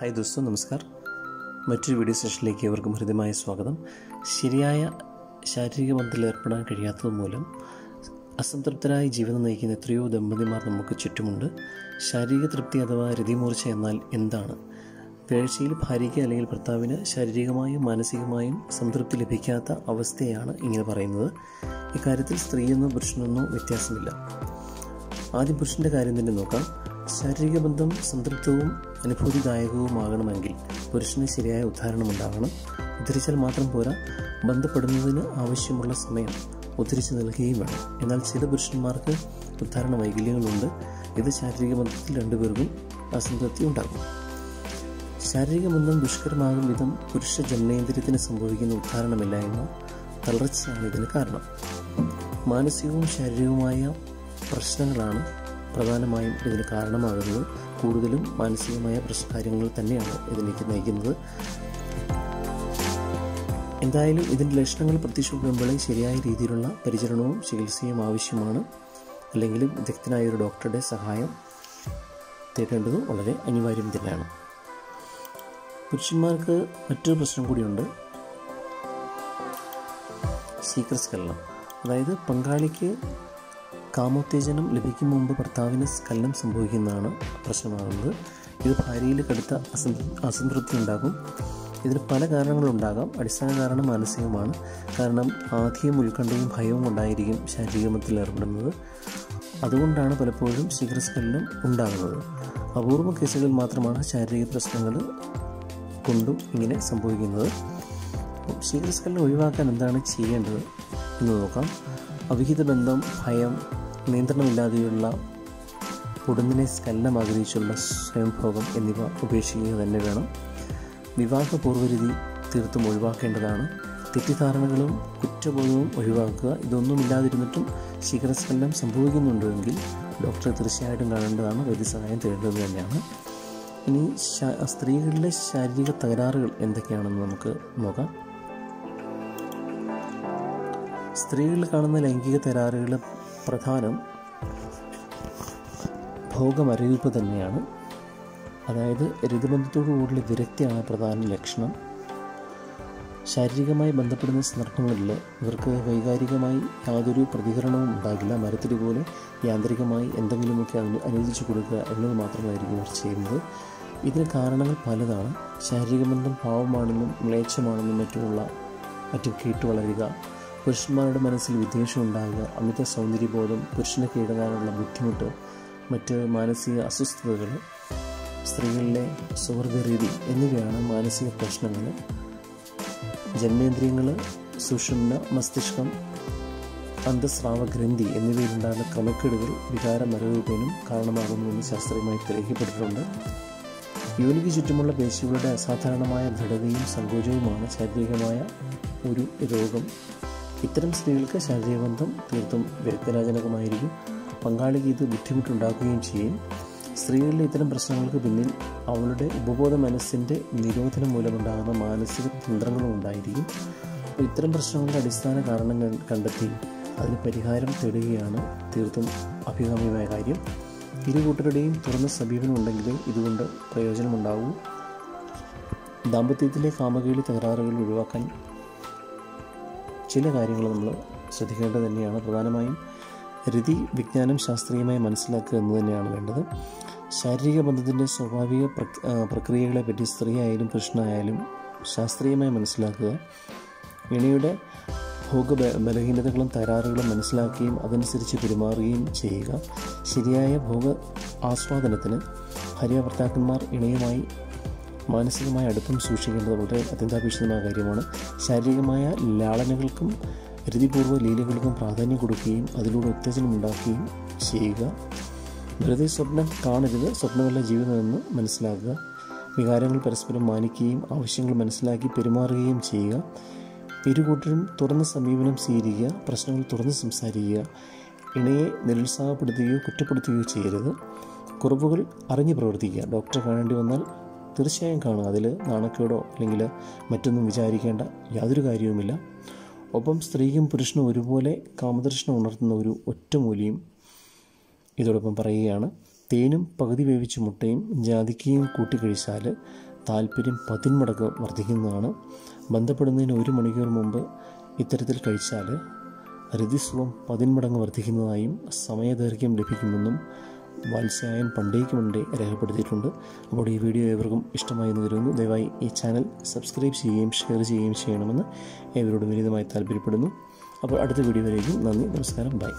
Hi ദോസ്തോ നമസ്കാർ. മറ്റൊരു video സെഷനിലേക്ക് ഏവർക്കും ഹൃദ്യമായ സ്വാഗതം. ശരിയായ ശാരീരിക ബന്ധത്തിൽ ഏർപ്പെടാൻ കഴിയാത്തത് മൂലം അസംതൃപ്തരായി ജീവിതം നയിക്കുന്ന എത്രയോ ദമ്പതിമാർ നമുക്ക് ചുറ്റുമുണ്ട്. ശാരീരിക തൃപ്തി അഥവാ രതിമൂർച്ച എന്നാൽ എന്താണ്? വേഴ്ചയിൽ ഭാര്യയ്ക്ക് അല്ലെങ്കിൽ ഭർത്താവിന് ശാരീരികമായും മാനസികമായും സംതൃപ്തി ലഭിക്കാത്ത അവസ്ഥയാണ് ഇങ്ങനെ പറയുന്നത്. ഇക്കാര്യത്തിൽ സ്ത്രീയെന്നോ പുരുഷനെന്നോ വ്യത്യാസമില്ല. ആദ്യം പുരുഷന്റെ കാര്യം തന്നെ നോക്കാം. ശാരീരിക ബന്ധം സംതൃപ്തവും അനുഭൂതിദായകവുമാകണമെങ്കിൽ പുരുഷന് ശരിയായ ഉദാഹരണം ഉണ്ടാകണം ഉദ്ധരിച്ചാൽ മാത്രം പോരാ. ബന്ധപ്പെടുന്നതിന് ആവശ്യമുള്ള സമയം ഉദ്ധരിച്ച് നൽകുകയും വേണം. എന്നാൽ ചില പുരുഷന്മാർക്ക് ഉദ്ധാരണ വൈകല്യങ്ങളുണ്ട്. ഇത് ശാരീരിക ബന്ധത്തിൽ രണ്ടുപേർക്കും അസംതൃപ്തി ഉണ്ടാകും. ശാരീരിക ബന്ധം ദുഷ്കരമാകും വിധം പുരുഷ ജനനേന്ദ്രിയത്തിന് സംഭവിക്കുന്ന ഉദ്ധാരണമില്ലായ്മ തളർച്ചയാണ് ഇതിന് കാരണം. മാനസികവും ശാരീരികവുമായ പ്രശ്നങ്ങളാണ് പ്രധാനമായും ഇതിന് കാരണമാകുന്നത് കൂടുതലും മാനസികമായ പ്രശ്നകാര്യങ്ങൾ തന്നെയാണ് ഇതിലേക്ക് നയിക്കുന്നത്. എന്തായാലും ഇതിന്റെ ലക്ഷണങ്ങൾ പ്രത്യക്ഷപ്പെടുമ്പോഴേ ശരിയായ രീതിയിലുള്ള പരിചരണവും ചികിത്സയും ആവശ്യമാണ്. അല്ലെങ്കിൽ വിദഗ്ധനായ ഒരു ഡോക്ടറുടെ സഹായം തേടേണ്ടത് വളരെ അനിവാര്യം തന്നെയാണ്. പുരുഷന്മാർക്ക് മറ്റൊരു പ്രശ്നം കൂടിയുണ്ട്. സീക്രസ് കല്ലണം അതായത് പങ്കാളിക്ക് കാമോത്തേജനം ലഭിക്കും മുമ്പ് ഭർത്താവിന് സ്കലനം സംഭവിക്കുന്നതാണ് പ്രശ്നമാകുന്നത്. ഇത് ഭാര്യയിൽ കടുത്ത അസംതൃപ്തി ഉണ്ടാകും ഇതിന് പല കാരണങ്ങളുണ്ടാകാം അടിസ്ഥാന കാരണം മാനസികമാണ്. കാരണം ആധിയും ഉത്കണ്ഠയും ഭയവും ഉണ്ടായിരിക്കും ശാരീരികമത്തിൽ ഏർപ്പെടുന്നത്. അതുകൊണ്ടാണ് പലപ്പോഴും ശിഖരസ്കലനം ഉണ്ടാകുന്നത്. അപൂർവ കേസുകളിൽ മാത്രമാണ് ശാരീരിക പ്രശ്നങ്ങൾ കൊണ്ടും ഇങ്ങനെ സംഭവിക്കുന്നത്. ശിഖരസ്കലനം ഒഴിവാക്കാൻ എന്താണ് ചെയ്യേണ്ടത് എന്ന് നോക്കാം. അവിഹിത ബന്ധം ഭയം നിയന്ത്രണമില്ലാതെയുള്ള ഉടനെ സ്കലനം ആഗ്രഹിച്ചുള്ള സ്വയംഭോഗം എന്നിവ ഉപേക്ഷിക്കുക തന്നെ വേണം. വിവാഹ പൂർവരീതി തീർത്തും ഒഴിവാക്കേണ്ടതാണ്. തെറ്റിദ്ധാരണകളും കുറ്റബോധവും ഒഴിവാക്കുക ഇതൊന്നും ഇല്ലാതിരുന്നിട്ടും ശിഖരസ്കല്ലം സംഭവിക്കുന്നുണ്ടെങ്കിൽ ഡോക്ടറെ തീർച്ചയായിട്ടും കാണേണ്ടതാണ് വൈദ്യസഹായം തേടേണ്ടത് തന്നെയാണ്. ഇനി സ്ത്രീകളിലെ ശാരീരിക തകരാറുകൾ എന്തൊക്കെയാണെന്ന് നമുക്ക് നോക്കാം. സ്ത്രീകളിൽ കാണുന്ന ലൈംഗിക തകരാറുകൾ പ്രധാനം ഭോഗമരവിപ്പ് തന്നെയാണ്. അതായത് ഋതുബന്ധത്തോടു കൂടിയുള്ള വിരക്തിയാണ് പ്രധാന ലക്ഷണം. ശാരീരികമായി ബന്ധപ്പെടുന്ന സന്ദർഭങ്ങളിൽ ഇവർക്ക് വൈകാരികമായി യാതൊരു പ്രതികരണവും ഉണ്ടാകില്ല. മരത്തിരി പോലെ യാന്ത്രികമായി എന്തെങ്കിലുമൊക്കെ അതിന് അനുവദിച്ചു കൊടുക്കുക എന്നത് മാത്രമായിരിക്കും ഇവർ ചെയ്യുന്നത്. ഇതിന് കാരണങ്ങൾ പലതാണ്. ശാരീരിക ബന്ധം പാവമാണെന്നും മ്ലേച്ഛമാണെന്നും മറ്റുമുള്ള മറ്റും കേട്ടു വളരുക പുരുഷന്മാരുടെ മനസ്സിൽ വിദ്വേഷം ഉണ്ടാകുക അമിത സൗന്ദര്യബോധം പുരുഷനെ കീഴടങ്ങാനുള്ള ബുദ്ധിമുട്ട് മറ്റ് മാനസിക അസ്വസ്ഥതകൾ സ്ത്രീകളിലെ സുഹൃദരീതി എന്നിവയാണ് മാനസിക പ്രശ്നങ്ങൾ. ജന്മേന്ദ്രിയങ്ങൾ സുഷുമ്ന മസ്തിഷ്കം അന്തസ്രാവ ഗ്രന്ഥി എന്നിവയിലുണ്ടാകുന്ന ക്രമക്കേടുകൾ വികാര മരവിപ്പിനും കാരണമാകുന്നുവെന്ന് ശാസ്ത്രീയമായി തെളിയിക്കപ്പെട്ടിട്ടുണ്ട്. യോനിക്ക് ചുറ്റുമുള്ള പേശികളുടെ അസാധാരണമായ ദൃഢതയും സങ്കോചവുമാണ് ശാരീരികമായ ഒരു രോഗം. ഇത്തരം സ്ത്രീകൾക്ക് ശാരീരിക ബന്ധം തീർത്തും വ്യക്തരാജനകമായിരിക്കും. പങ്കാളിക്ക് ഇത് ബുദ്ധിമുട്ടുണ്ടാക്കുകയും ചെയ്യും. സ്ത്രീകളിലെ ഇത്തരം പ്രശ്നങ്ങൾക്ക് പിന്നിൽ അവളുടെ ഉപബോധ മനസ്സിന്റെ നിരോധനം മൂലമുണ്ടാകുന്ന മാനസിക തന്ത്രങ്ങളും ഉണ്ടായിരിക്കും. ഇത്തരം പ്രശ്നങ്ങളുടെ അടിസ്ഥാന കാരണങ്ങൾ കണ്ടെത്തി അതിന് പരിഹാരം തേടുകയാണ് തീർത്തും അഭികാമ്യമായ കാര്യം. ഇരു കൂട്ടരുടെയും തുറന്ന സമീപനം ഉണ്ടെങ്കിലേ ഇതുകൊണ്ട് പ്രയോജനമുണ്ടാകൂ ദാമ്പത്യത്തിലെ കാമകേളി തകരാറുകൾ ഒഴിവാക്കാൻ ചില കാര്യങ്ങൾ നമ്മൾ ശ്രദ്ധിക്കേണ്ടത് തന്നെയാണ്. പ്രധാനമായും രതി വിജ്ഞാനം ശാസ്ത്രീയമായി മനസ്സിലാക്കുക എന്ന് തന്നെയാണ് വേണ്ടത്. ശാരീരിക ബന്ധത്തിന്റെ സ്വാഭാവിക പ്രക്രിയകളെ പറ്റി സ്ത്രീ ആയാലും പുരുഷനായാലും ശാസ്ത്രീയമായി മനസ്സിലാക്കുക. ഇണയുടെ ഭോഗ ബലഹീനതകളും തരാറുകളും മനസ്സിലാക്കുകയും അതനുസരിച്ച് പെരുമാറുകയും ചെയ്യുക. ശരിയായ ഭോഗ ആസ്വാദനത്തിന് ഭാര്യ ഭർത്താക്കന്മാർ ഇണയുമായി മാനസികമായ അടുപ്പം സൂക്ഷിക്കേണ്ടത് വളരെ അത്യന്താപേക്ഷിതമായ കാര്യമാണ്. ശാരീരികമായ ലാളനകൾക്കും രതിപൂർവ ലീലകൾക്കും പ്രാധാന്യം കൊടുക്കുകയും അതിലൂടെ ഉത്തേജനം ഉണ്ടാക്കുകയും ചെയ്യുക. വെറുതെ സ്വപ്നം കാണരുത് സ്വപ്നമല്ല ജീവിതമെന്ന് മനസ്സിലാക്കുക. വികാരങ്ങൾ പരസ്പരം മാനിക്കുകയും ആവശ്യങ്ങൾ മനസ്സിലാക്കി പെരുമാറുകയും ചെയ്യുക. ഇരുകൂട്ടരും തുറന്ന സമീപനം സ്വീകരിക്കുക പ്രശ്നങ്ങൾ തുറന്ന് സംസാരിക്കുക ഇണയെ നിരുത്സാഹപ്പെടുത്തുകയോ കുറ്റപ്പെടുത്തുകയോ ചെയ്യരുത്. കുറവുകൾ അറിഞ്ഞു പ്രവർത്തിക്കുക. ഡോക്ടറെ കാണേണ്ടി വന്നാൽ തീർച്ചയായും കാണും അതിൽ നാണക്കേടോ അല്ലെങ്കിൽ മറ്റൊന്നും വിചാരിക്കേണ്ട യാതൊരു കാര്യവുമില്ല. ഒപ്പം സ്ത്രീക്കും പുരുഷനും ഒരുപോലെ കാമദർശനം ഉണർത്തുന്ന ഒരു ഒറ്റമൂലിയും ഇതോടൊപ്പം പറയുകയാണ്. തേനും പകുതി വേവിച്ച മുട്ടയും ജാതിക്കയും കൂട്ടിക്കഴിച്ചാൽ താല്പര്യം പതിന്മടക്ക് വർദ്ധിക്കുന്നതാണ്. ബന്ധപ്പെടുന്നതിന് ഒരു മണിക്കൂർ മുമ്പ് ഇത്തരത്തിൽ കഴിച്ചാൽ രതിസ്വം പതിന്മടങ്ങ് വർദ്ധിക്കുന്നതായും സമയദൈർഘ്യം ലഭിക്കുമെന്നും വാത്സ്യായൻ പണ്ടേക്ക് മുണ്ടേ രേഖപ്പെടുത്തിയിട്ടുണ്ട്. അപ്പോൾ ഈ വീഡിയോ ഏവർക്കും ഇഷ്ടമായി എന്ന് കരുതുന്നു. ദയവായി ഈ ചാനൽ സബ്സ്ക്രൈബ് ചെയ്യുകയും ഷെയർ ചെയ്യുകയും ചെയ്യണമെന്ന് ഏവരോടും വിനീതമായി താല്പര്യപ്പെടുന്നു. അപ്പോൾ അടുത്ത വീഡിയോ വരേക്കും നന്ദി നമസ്കാരം ബൈ.